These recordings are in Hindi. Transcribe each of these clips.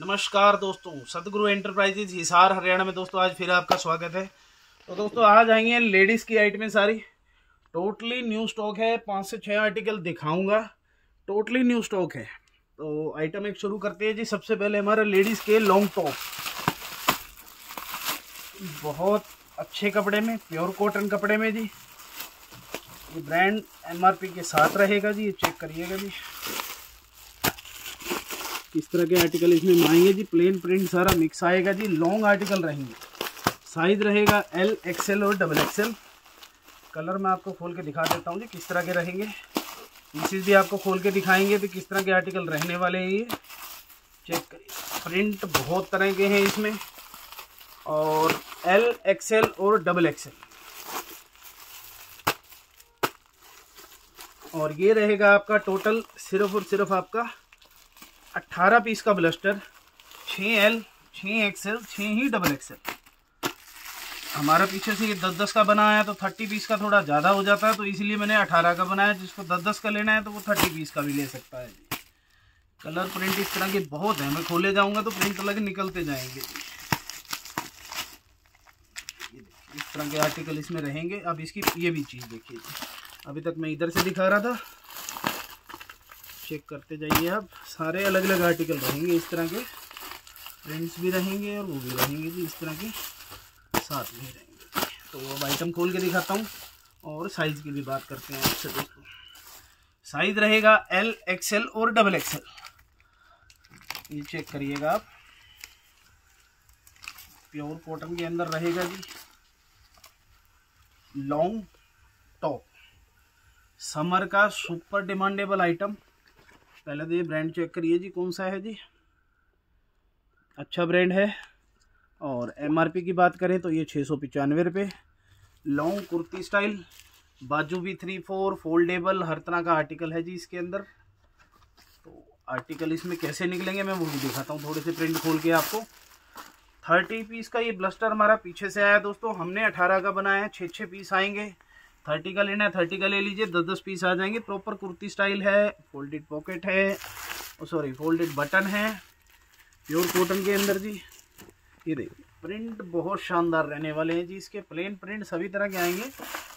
नमस्कार दोस्तों सतगुरु एंटरप्राइजेज हिसार, हरियाणा में दोस्तों, आज फिर आपका स्वागत है। तो दोस्तों, आज आएँगे लेडीज़ की आइटमें सारी। टोटली न्यू स्टॉक है, पाँच से छः आर्टिकल दिखाऊँगा। टोटली न्यू स्टॉक है। तो आइटम एक शुरू करते हैं जी। सबसे पहले हमारा लेडीज़ के लॉन्ग टॉप बहुत अच्छे कपड़े में प्योर कॉटन कपड़े में जी। ये ब्रांड एमआरपी के साथ रहेगा जी, ये चेक करिएगा जी। किस तरह के आर्टिकल इसमें आएँगे जी? प्लेन प्रिंट सारा मिक्स आएगा जी। लॉन्ग आर्टिकल रहेंगे। साइज़ रहेगा एल एक्सएल और डबल एक्सएल कलर मैं आपको खोल के दिखा देता हूँ जी, किस तरह के रहेंगे। पीसीज भी आपको खोल के दिखाएँगे भी किस तरह के आर्टिकल रहने वाले हैं ये। चेक करिए प्रिंट बहुत तरह के हैं इसमें। और एल एक्सएल और डबल एक्सएल और ये रहेगा आपका टोटल सिर्फ़ और सिर्फ़ आपका 18 पीस का ब्लस्टर 6 एल 6 एक्सएल 6 ही डबल एक्सएल हमारा पीछे से ये 10 10 का बनाया तो 30 पीस का थोड़ा ज़्यादा हो जाता है तो इसलिए मैंने 18 का बनाया, जिसको 10 10 का लेना है तो वो 30 पीस का भी ले सकता है। कलर प्रिंट इस तरह के बहुत है, मैं खोले जाऊँगा तो प्रिंट अलग निकलते जाएँगे। इस तरह के आर्टिकल इसमें रहेंगे। अब इसकी, ये भी चीज़ देखिए। अभी तक मैं इधर से दिखा रहा था। चेक करते जाइए आप। सारे अलग अलग आर्टिकल रहेंगे इस तरह के। प्रिंट्स भी रहेंगे और वो भी रहेंगे जी, इस तरह के। साथ में रहेंगे। तो अब आइटम खोल के दिखाता हूँ और साइज़ की भी बात करते हैं आपसे दोस्तों साइज़ रहेगा एल एक्सएल और डबल एक्सएल ये चेक करिएगा आप। प्योर कॉटन के अंदर रहेगा जी। लॉन्ग टॉप समर का सुपर डिमांडेबल आइटम पहले तो ये ब्रांड चेक करिए जी, कौन सा है जी? अच्छा ब्रांड है। और एमआरपी की बात करें तो ये छः सौ पचानवे रुपये लॉन्ग कुर्ती स्टाइल बाजू भी थ्री फोर फोल्डेबल हर तरह का आर्टिकल है जी इसके अंदर। तो आर्टिकल इसमें कैसे निकलेंगे मैं वो भी दिखाता हूँ, थोड़े से प्रिंट खोल के आपको। थर्टी पीस का ये ब्लस्टर हमारा पीछे से आया दोस्तों, हमने अठारह का बनाया है छः छः पीस आएँगे। थर्टी का लेना है थर्टी का ले लीजिए, दस दस पीस आ जाएँगे। प्रॉपर कुर्ती स्टाइल है फोल्डेड पॉकेट है सॉरी फोल्डेड बटन है प्योर कॉटन के अंदर जी। ये देखिए प्रिंट बहुत शानदार रहने वाले हैं जी इसके। प्लेन प्रिंट सभी तरह के आएँगे,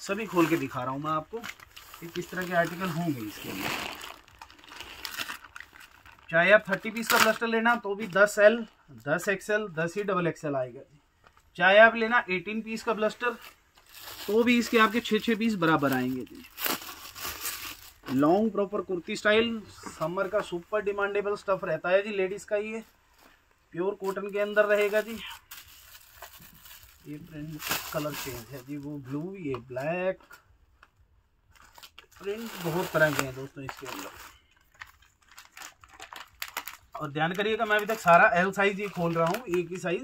सभी खोल के दिखा रहा हूँ मैं आपको कि किस तरह के आर्टिकल होंगे इसके अंदर। चाहे आप थर्टी पीस का ब्लस्टर लेना तो भी दस एल दस एक्सएल दस ही डबल एक्सएल आएगा जी। चाहे आप लेना एटीन पीस का ब्लस्टर तो भी इसके आपके छः छः पीस बराबर आएँगे जी। Long proper kurti style summer का सुपर डिमांडेबल स्टफ़ रहता है जी लेडीज़ का ये। प्योर कॉटन के अंदर रहेगा जी। ये प्रिंट कलर चेंज है जी, वो ब्लू ये ब्लैक प्रिंट बहुत तरह के हैं दोस्तों इसके अंदर। और ध्यान करिएगा, मैं अभी तक सारा एल साइज़ ये खोल रहा हूँ, एक ही साइज़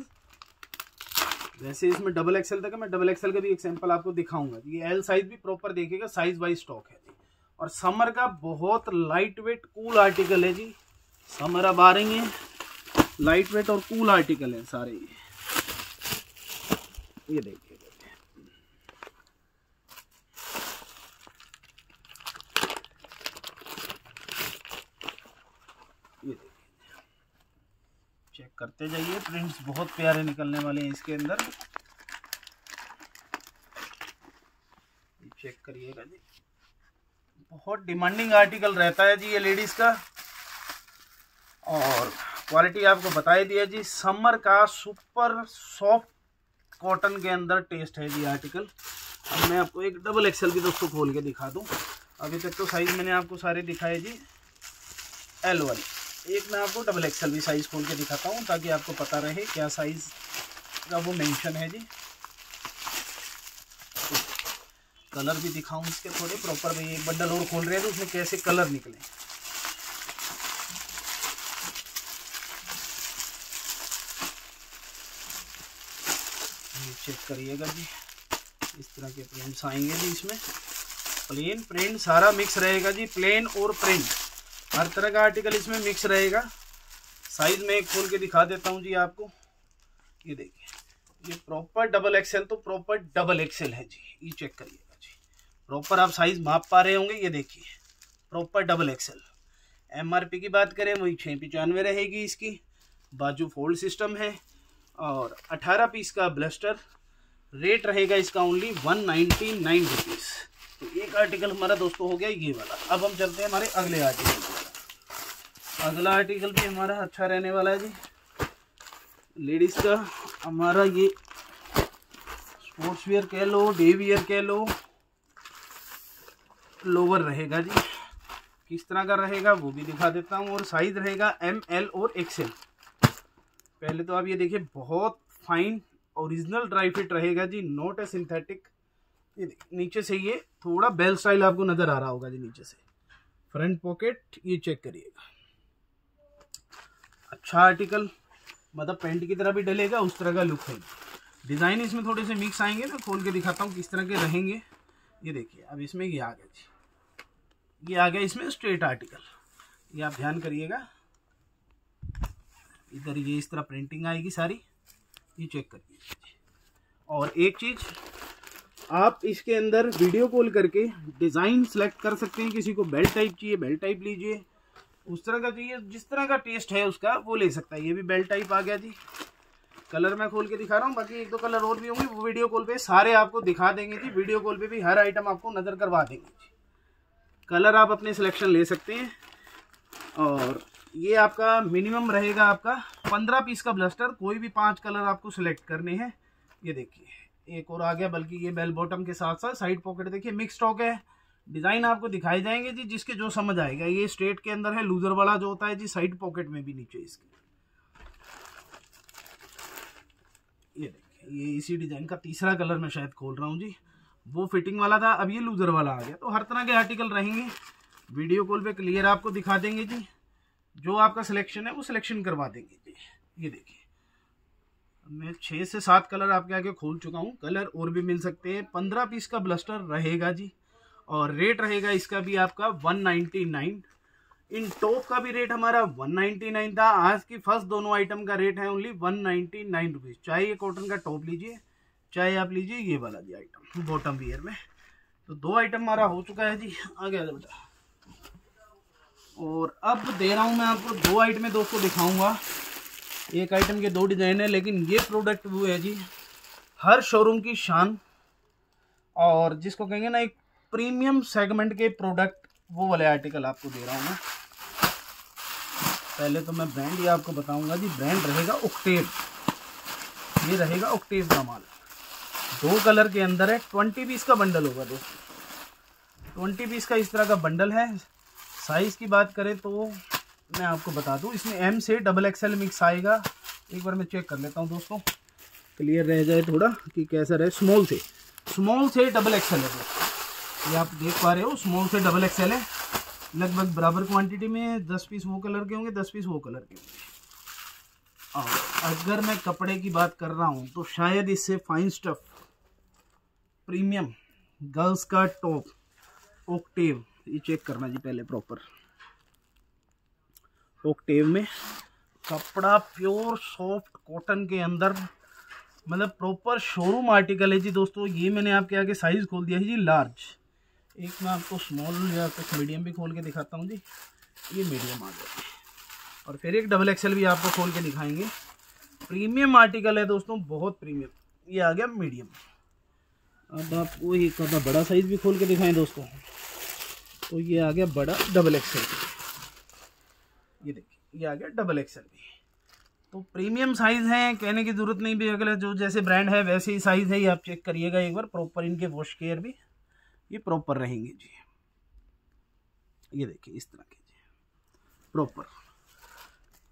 वैसे इसमें डबल एक्सएल तक है मैं डबल एक्सएल का भी एक सैंपल आपको दिखाऊँगा। ये एल साइज़ भी प्रॉपर देखिएगा साइज़ वाइज स्टॉक है और समर का बहुत लाइट वेट कूल आर्टिकल है जी। समर अब आ रही है। लाइट वेट और कूल आर्टिकल है सारे। ये देखिए ये देखिए चेक करते जाइए। प्रिंट्स बहुत प्यारे निकलने वाले हैं इसके अंदर। चेक करिएगा जी। बहुत डिमांडिंग आर्टिकल रहता है जी ये लेडीज़ का। और क्वालिटी आपको बताई दिया जी समर का सुपर सॉफ्ट कॉटन के अंदर टेस्ट है जी आर्टिकल अब मैं आपको एक डबल एक्सेल भी दोस्तों खोल के दिखा दूँ। अभी तक तो साइज़ मैंने आपको सारे दिखाए जी। एल वाली एक मैं आपको डबल एक्सेल भी साइज़ खोल के दिखाता हूँ ताकि आपको पता रहे क्या साइज़ का वो मेंशन है जी। कलर भी दिखाऊँ इसके थोड़े प्रॉपर भाई एक बंडल और खोल रहे हैं तो उसमें कैसे कलर निकले। चेक करिएगा जी। इस तरह के प्रिंट्स आएँगे जी इसमें। प्लेन प्रिंट सारा मिक्स रहेगा जी प्लेन और प्रिंट हर तरह का आर्टिकल इसमें मिक्स रहेगा। साइज़ में एक खोल के दिखा देता हूँ जी आपको। ये देखिए, ये प्रॉपर डबल एक्सेल तो प्रॉपर डबल एक्सेल है जी। ये चेक करिएगा जी। प्रॉपर आप साइज़ माप पा रहे होंगे, ये देखिए प्रॉपर डबल एक्सेल एमआरपी की बात करें, वही छः पचानवे रहेगी इसकी। बाजू फोल्ड सिस्टम है और 18 पीस का ब्लस्टर रेट रहेगा इसका only one ninety nine rupees तो एक आर्टिकल हमारा दोस्तों हो गया ये वाला। अब हम चलते हैं हमारे अगले आर्टिकल अगला आर्टिकल भी हमारा अच्छा रहने वाला है जी। लेडीज़ का, हमारा ये स्पोर्ट्स वेयर कह लो डे वियर कह लो लोअर रहेगा जी। किस तरह का रहेगा, वो भी दिखा देता हूँ, और साइज़ रहेगा एम एल और एक्सएल पहले तो आप ये देखिए, बहुत फाइन ओरिजिनल ड्राई फिट रहेगा जी नोट ए सिंथेटिक नीचे से ये थोड़ा बेल स्टाइल आपको नज़र आ रहा होगा जी, नीचे से। फ्रंट पॉकेट ये चेक करिएगा। अच्छा आर्टिकल मतलब पेंट की तरह भी डलेगा, उस तरह का लुक है। डिज़ाइन इसमें थोड़े से मिक्स आएँगे मैं खोल के दिखाता हूँ किस तरह के रहेंगे। ये देखिए, अब इसमें ये आ गया जी। ये आ गया इसमें स्ट्रेट आर्टिकल ये आप ध्यान करिएगा। इधर ये इस तरह प्रिंटिंग आएगी सारी। ये चेक करिए और एक चीज़, आप इसके अंदर वीडियो कॉल करके डिज़ाइन सेलेक्ट कर सकते हैं। किसी को बेल्ट टाइप चाहिए बेल्ट टाइप लीजिए। उस तरह का चाहिए जिस तरह का टेस्ट है उसका, वो ले सकता है। ये भी बेल्ट टाइप आ गया जी। कलर मैं खोल के दिखा रहा हूँ, बाकी एक दो कलर और भी होंगे, वो वीडियो कॉल पे सारे आपको दिखा देंगे जी। वीडियो कॉल पे भी हर आइटम आपको नज़र करवा देंगे जी। कलर आप अपने सिलेक्शन ले सकते हैं। और ये आपका मिनिमम रहेगा आपका पंद्रह पीस का ब्लस्टर कोई भी पाँच कलर आपको सिलेक्ट करने हैं। ये देखिए, एक और आ गया, बल्कि ये बेल बॉटम के साथ साथ साइड पॉकेट देखिए मिक्स स्टॉक है। डिज़ाइन आपको दिखाई जाएँगे जी, जिसके जो समझ आएगा। ये स्ट्रेट के अंदर है, लूजर वाला जो होता है जी, साइड पॉकेट में भी नीचे इसके। ये देखिए, ये इसी डिज़ाइन का तीसरा कलर मैं शायद खोल रहा हूँ जी। वो फिटिंग वाला था, अब ये लूजर वाला आ गया। तो हर तरह के आर्टिकल रहेंगे। वीडियो कॉल पे क्लियर आपको दिखा देंगे जी। जो आपका सिलेक्शन है, वो सिलेक्शन करवा देंगे जी। ये देखिए, मैं छः से सात कलर आपके आगे खोल चुका हूँ। कलर और भी मिल सकते हैं। पंद्रह पीस का ब्लस्टर रहेगा जी। और रेट रहेगा इसका भी आपका वन नाइन्टी नाइन इन टॉप का भी रेट हमारा वन नाइन्टी नाइन था। आज की फ़र्स्ट दोनों आइटम का रेट है only one ninety nine rupees चाहे ये कॉटन का टॉप लीजिए, चाहे आप लीजिए, ये वाला जी आइटम बॉटम वियर में। तो दो आइटम हमारा हो चुका है जी। आ गया बेटा। और अब दे रहा हूँ मैं आपको दो आइटमें दोस्तों दिखाऊँगा। एक आइटम के दो डिज़ाइन है, लेकिन ये प्रोडक्ट वो है जी, हर शोरूम की शान। और जिसको कहेंगे ना एक प्रीमियम सेगमेंट के प्रोडक्ट, वो वाले आर्टिकल आपको दे रहा हूँ मैं। पहले तो मैं ब्रांड ये आपको बताऊँगा जी ब्रांड रहेगा ओक्टेव ये रहेगा ओक्टेव का माल। दो कलर के अंदर है ट्वेंटी पीस का बंडल होगा दोस्तों ट्वेंटी पीस का इस तरह का बंडल है। साइज़ की बात करें तो मैं आपको बता दूँ, इसमें एम से डबल एक्सएल मिक्स आएगा। एक बार मैं चेक कर लेता हूँ दोस्तों। क्लियर रह जाए थोड़ा कि कैसा रहे। स्मॉल से। स्मॉल से डबल एक्सएल है ये आप देख पा रहे हो स्मॉल से डबल एक्सएल है। लगभग बराबर क्वांटिटी में दस पीस वो कलर के होंगे, दस पीस वो कलर के होंगे। और अगर मैं कपड़े की बात कर रहा हूँ तो शायद इससे फाइन स्टफ़ प्रीमियम गर्ल्स का टॉप ओक्टेव ये चेक करना जी पहले प्रॉपर ओक्टेव में कपड़ा प्योर सॉफ्ट कॉटन के अंदर मतलब प्रॉपर शोरूम आर्टिकल है जी दोस्तों, ये मैंने आपके आगे साइज़ खोल दिया है जी लार्ज एक मैं आपको स्मॉल या कुछ मीडियम भी खोल के दिखाता हूँ जी। ये मीडियम आ गया। और फिर एक डबल एक्सएल भी आपको खोल के दिखाएँगे। प्रीमियम आर्टिकल है दोस्तों, बहुत प्रीमियम ये आ गया मीडियम अब आपको एक बड़ा साइज़ भी खोल के दिखाएँ दोस्तों। तो ये आ गया बड़ा डबल एक्सएल ये देखिए, ये आ गया डबल एक्सएल भी। तो प्रीमियम साइज़ है, कहने की ज़रूरत नहीं भी अगले जो जैसे ब्रांड है, वैसे ही साइज़ है, ये आप चेक करिएगा एक बार प्रॉपर इनके वॉश केयर भी। ये प्रॉपर रहेंगे जी। ये देखिए, इस तरह के जी। प्रॉपर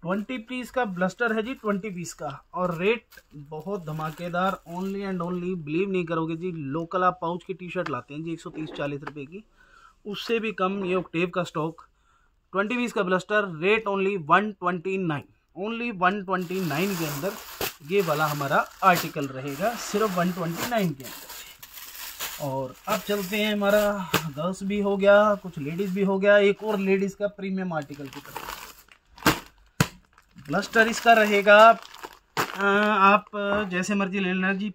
ट्वेंटी पीस का ब्लस्टर है जी ट्वेंटी पीस का। और रेट बहुत धमाकेदार ओनली एंड ओनली बिलीव नहीं करोगे जी लोकल आप पाउच की टी शर्ट लाते हैं जी, एक सौ तीस चालीस रुपये की। उससे भी कम ये ऑक्टेव का स्टॉक ट्वेंटी पीस का blister rate only one twenty nine only one twenty nine के अंदर ये वाला हमारा आर्टिकल रहेगा, सिर्फ़ वन ट्वेंटी नाइन के अंदर। और अब चलते हैं हमारा गर्ल्स भी हो गया, कुछ लेडीज़ भी हो गया, एक और लेडीज़ का प्रीमियम आर्टिकल की तरफ़। ब्लस्टर इसका रहेगा आप जैसे मर्ज़ी ले लेना जी,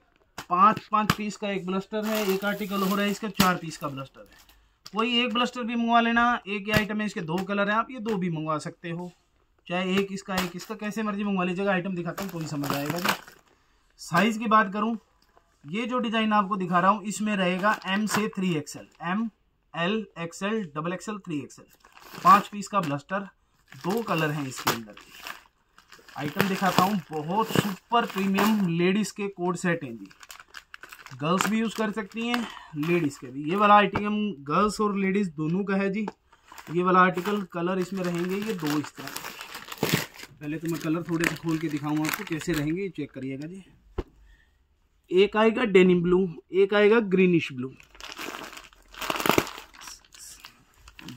पाँच पाँच पीस का एक ब्लस्टर है, एक आर्टिकल हो रहा है, इसका चार पीस का ब्लस्टर है। कोई एक ब्लस्टर भी मंगवा लेना, एक ही आइटम है, इसके दो कलर हैं, आप ये दो भी मंगवा सकते हो। चाहे एक इसका एक इसका, कैसे मर्ज़ी मंगवा लीजिएगा आइटम दिखाता हूँ कोई समझ आएगा जी। साइज़ की बात करूँ ये जो डिज़ाइन आपको दिखा रहा हूँ, इसमें रहेगा एम से three XL M L XL double XL three XL पाँच पीस का ब्लस्टर दो कलर हैं इसके अंदर। आइटम दिखाता हूँ, बहुत सुपर प्रीमियम लेडीज़ के कोड सेट हैं जी। गर्ल्स भी यूज़ कर सकती हैं लेडीज़ के भी। ये वाला आइटम गर्ल्स और लेडीज़ दोनों का है जी। ये वाला आर्टिकल कलर इसमें रहेंगे, ये दो इस तरह। पहले तो मैं कलर थोड़े से खोल के दिखाऊँगा आपको, कैसे रहेंगे, ये चेक करिएगा जी। एक आएगा डेनिम ब्लू, एक आएगा ग्रीनिश ब्लू।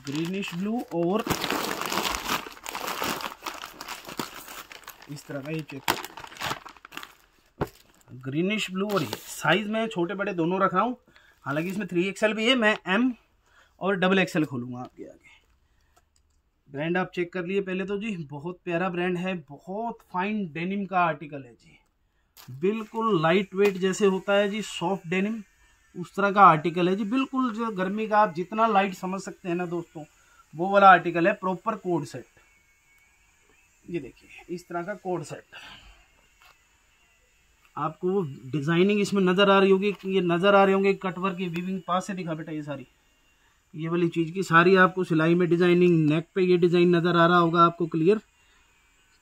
ग्रीनिश ब्लू और इस तरह का ये चेक ग्रीनिश ब्लू और ये। साइज़ में छोटे बड़े दोनों रख रहा हूँ। हालाँकि इसमें थ्री एक्सएल भी है, मैं एम और डबल एक्सएल खोलूँगा आपके आगे। ब्रांड आप चेक कर लिए पहले तो जी, बहुत प्यारा ब्रांड है, बहुत फाइन डेनिम का आर्टिकल है जी। बिल्कुल लाइट वेट जैसे होता है जी सॉफ्ट डेनिम उस तरह का आर्टिकल है जी। बिल्कुल जो गर्मी का आप जितना लाइट समझ सकते हैं ना दोस्तों, वो वाला आर्टिकल है प्रॉपर कोड सेट ये देखिए, इस तरह का कोड सेट आपको वो डिज़ाइनिंग इसमें नज़र आ रही होगी ये नज़र आ रहे होंगे कटवर की वीविंग पास से दिखा बेटा ये सारी। ये वाली चीज़ की सारी आपको सिलाई में डिज़ाइनिंग नेक पे ये डिज़ाइन नज़र आ रहा होगा आपको क्लियर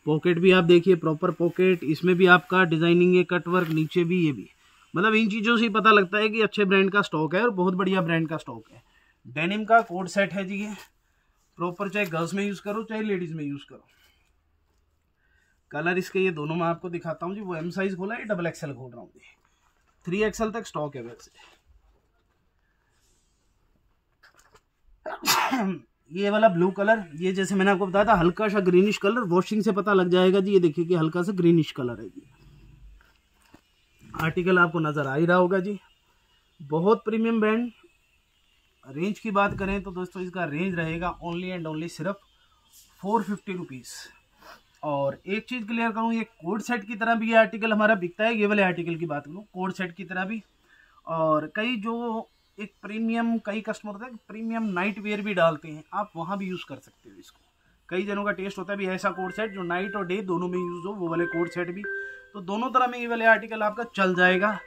पॉकेट भी आप देखिए प्रॉपर पॉकेट इसमें भी आपका डिज़ाइनिंग है कटवर्क नीचे भी, ये भी। मतलब इन चीज़ों से पता लगता है कि अच्छे ब्रांड का स्टॉक है और बहुत बढ़िया ब्रांड का स्टॉक है। डेनिम का कोड सेट है जी ये। प्रॉपर चाहे गर्ल्स में यूज़ करो, चाहे लेडीज़ में यूज़ करो। कलर इसके ये दोनों मैं आपको दिखाता हूँ जी। वो एम साइज़ खोला है डबल एक्सएल खोल रहा हूँ जी। थ्री एक्सएल तक स्टॉक है वैसे। ये वाला ब्लू कलर ये जैसे मैंने आपको बताया था, हल्का सा ग्रीनिश कलर वॉशिंग से पता लग जाएगा जी। ये देखिए कि हल्का सा ग्रीनिश कलर है जी। आर्टिकल आपको नज़र आ ही रहा होगा जी। बहुत प्रीमियम ब्रांड रेंज की बात करें तो दोस्तों इसका रेंज रहेगा ओनली एंड ओनली सिर्फ़ फोर फिफ्टी रुपीज़ और एक चीज़ क्लियर करूँ, ये कोड सेट की तरह भी ये आर्टिकल हमारा बिकता है। ये वाले आर्टिकल की बात करूँ कोड सेट की तरह भी। और कई जो एक प्रीमियम कई कस्टमर होता है प्रीमियम नाइट वेयर भी डालते हैं। आप वहाँ भी यूज़ कर सकते हो इसको। कई जनों का टेस्ट होता है, भी ऐसा कोड सेट जो नाइट और डे दोनों में यूज़ हो, वो वाले कोड सेट भी। तो दोनों तरह में ये वाले आर्टिकल आपका चल जाएगा।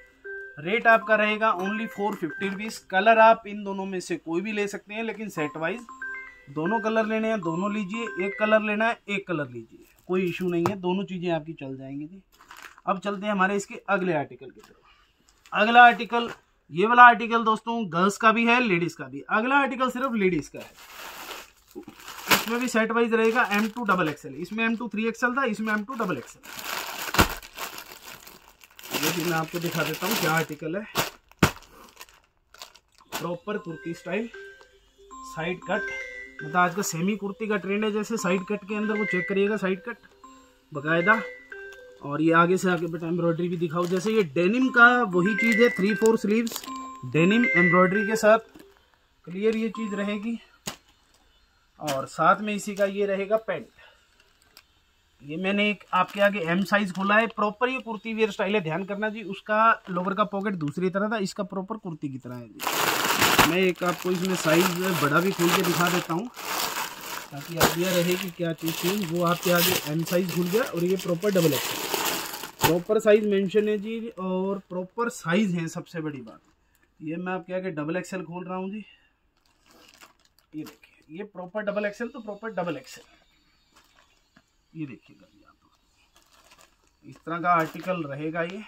रेट आपका रहेगा only four fifty rupees colour आप इन दोनों में से कोई भी ले सकते हैं, लेकिन सेट वाइज दोनों कलर लेने हैं, दोनों लीजिए। एक कलर लेना है, एक कलर लीजिए। कोई इशू नहीं है, दोनों चीज़ें आपकी चल जाएँगी जी। अब चलते हैं हमारे इसके अगले आर्टिकल की तरफ़। अगला आर्टिकल ये वाला आर्टिकल दोस्तों गर्ल्स का भी है लेडीज़ का भी अगला आर्टिकल सिर्फ़ लेडीज़ का है। इसमें भी सेट वाइज रहेगा एम टू डबल एक्सएल इसमें एम टू थ्री एक्सएल था, इसमें एम टू डबल एक्सएल मैं आपको दिखा देता हूँ क्या आर्टिकल है। Proper kurti style side cut मतलब आज का सेमी कुर्ती का ट्रेंड है, जैसे साइड कट के अंदर वो चेक करिएगा साइड कट बकायदा। और ये आगे से आगे बेटा एम्ब्रॉयडरी भी दिखाओ जैसे ये डेनिम का वही चीज़ है three four sleeves denim embroidery के साथ। क्लियर ये चीज़ रहेगी। और साथ में इसी का ये रहेगा पेंट। ये मैंने एक आपके आगे एम साइज़ खोला है। प्रॉपर ये कुर्ती वेयर स्टाइल है, ध्यान करना जी। उसका लोवर का पॉकेट दूसरी तरह था, इसका प्रॉपर कुर्ती की तरह है जी। मैं एक आपको इसमें साइज़ बड़ा भी खोल के दिखा देता हूँ। ताकि आइडिया रहे कि क्या चीज़ थी। वो आपके आगे एम साइज़ खुल गया और ये proper double X proper size mention है जी, और प्रॉपर साइज़ है सबसे बड़ी बात। ये मैं आपके आगे डबल एक्सएल खोल रहा हूँ जी। ये देखिए, ये प्रॉपर डबल एक्सएल तो प्रॉपर डबल एक्सएल ये देखिएगा जी आप इस तरह का आर्टिकल रहेगा ये।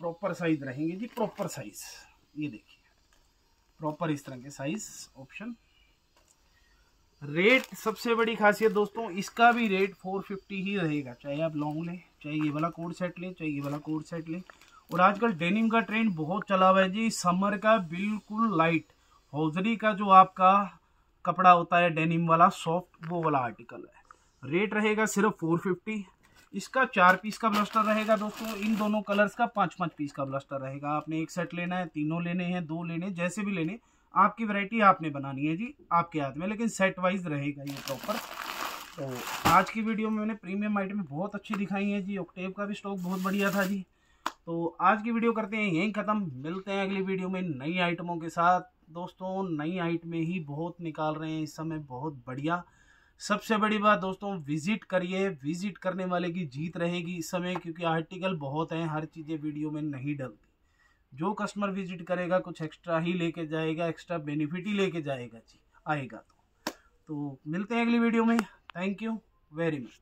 प्रॉपर साइज़ रहेंगे जी प्रॉपर साइज़ ये देखिए प्रॉपर इस तरह के साइज़ ऑप्शन रेट सबसे बड़ी खासियत दोस्तों, इसका भी रेट 450 ही रहेगा। चाहे आप लॉन्ग लें, चाहे ये वाला कोड सेट लें, चाहे ये वाला कोड सेट लें। और आजकल डेनिम का ट्रेंड बहुत चला हुआ है जी। समर का बिल्कुल लाइट हौजरी का जो आपका कपड़ा होता है डेनिम वाला सॉफ्ट वो वाला आर्टिकल है। रेट रहेगा सिर्फ़ फोर फिफ्टी। इसका चार पीस का ब्लस्टर रहेगा दोस्तों। इन दोनों कलर्स का पाँच पाँच पीस का ब्लस्टर रहेगा। आपने एक सेट लेना है, तीनों लेने हैं, दो लेने जैसे भी लेने। आपकी वैरायटी आपने बनानी है जी, आपके हाथ में, लेकिन सेट वाइज रहेगा ये प्रॉपर तो आज की वीडियो में मैंने प्रीमियम आइटम बहुत अच्छी दिखाई है जी ऑक्टेव का भी स्टॉक बहुत बढ़िया था जी। तो आज की वीडियो करते हैं, यहीं ख़त्म। मिलते हैं अगली वीडियो में नई आइटमों के साथ। दोस्तों, नई आइटमें ही बहुत निकाल रहे हैं, इस समय बहुत बढ़िया। सबसे बड़ी बात दोस्तों विज़िट करिए। विज़िट करने वाले की जीत रहेगी इस समय, क्योंकि आर्टिकल बहुत हैं, हर चीज़ें वीडियो में नहीं डलती। जो कस्टमर विज़िट करेगा, कुछ एक्स्ट्रा ही लेके जाएगा एक्स्ट्रा बेनिफिट ही लेके जाएगा जी, आएगा तो। तो मिलते हैं अगली वीडियो में। Thank you very much